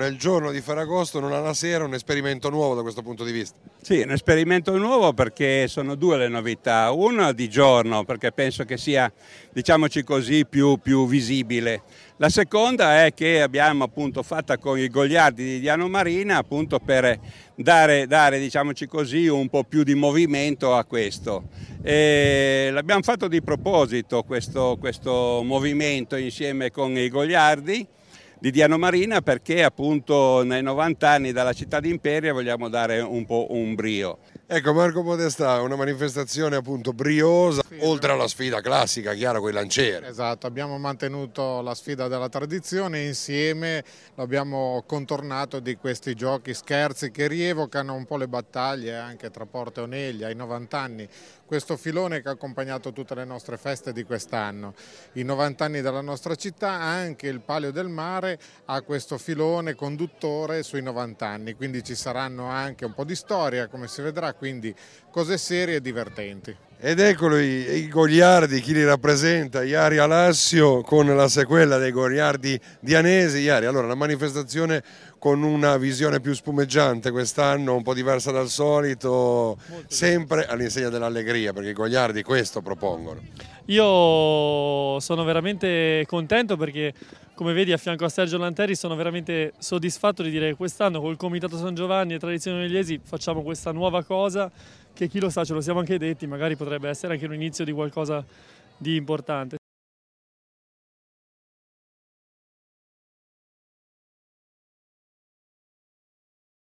Nel giorno di Ferragosto, non alla sera, un esperimento nuovo da questo punto di vista. Sì, un esperimento nuovo perché sono due le novità. Una di giorno perché penso che sia, diciamoci così, più, più visibile. La seconda è che abbiamo appunto fatta con i goliardi di Diano Marina appunto per dare, dare diciamoci così, un po' più di movimento a questo. l'abbiamo fatto di proposito questo, questo movimento insieme con i goliardi di Diano Marina perché appunto nei 90 anni dalla città di Imperia vogliamo dare un po' un brio. Ecco Marco Podestà, una manifestazione appunto briosa, sì, oltre alla sfida classica, chiaro, con i lancieri. Esatto, abbiamo mantenuto la sfida della tradizione, insieme l'abbiamo contornato di questi giochi scherzi che rievocano un po' le battaglie anche tra Porta e Oneglia ai 90 anni. Questo filone che ha accompagnato tutte le nostre feste di quest'anno. I 90 anni della nostra città, anche il Palio del Mare ha questo filone conduttore sui 90 anni, quindi ci saranno anche un po' di storia come si vedrà quindi cose serie e divertenti. Ed eccolo i, i Goliardi, chi li rappresenta, Iari Alassio con la sequela dei Goliardi dianesi. Iari, allora la manifestazione con una visione più spumeggiante quest'anno, un po' diversa dal solito, sempre all'insegna dell'allegria, perché i Goliardi questo propongono. Io sono veramente contento perché come vedi a fianco a Sergio Lanteri sono veramente soddisfatto di dire che quest'anno col Comitato San Giovanni e Tradizioni Ogliesi facciamo questa nuova cosa che chi lo sa ce lo siamo anche detti, magari potrebbe essere anche un inizio di qualcosa di importante.